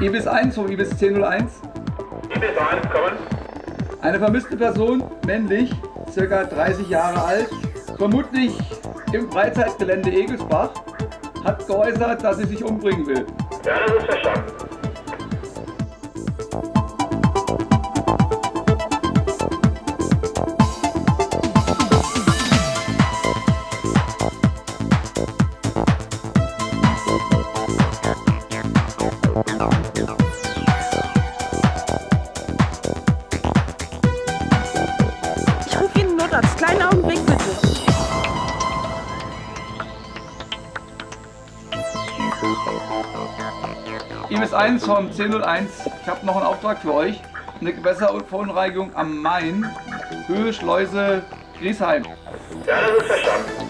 Ibis 1 vom Ibis 1001. Ibis 1, kommen. Eine vermisste Person, männlich, circa 30 Jahre alt, vermutlich im Freizeitgelände Egelsbach, hat geäußert, dass sie sich umbringen will. Ja, das ist verstanden. Notarzt. Kleinen Augenblick bitte. Ibis 1 vom 1001. Ich habe noch einen Auftrag für euch. Eine Gewässerverunreinigung am Main, Höhe Schleuse Griesheim. Ja, das ist verstanden.